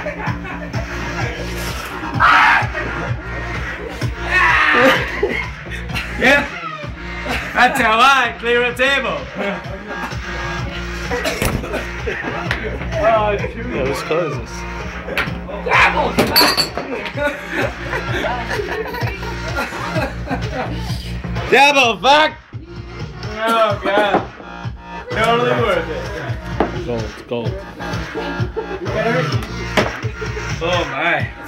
yeah. That's how I clear a table. oh, Yeah, let's close this. Double fuck! Oh god. Totally worth it. Gold, gold. Oh my.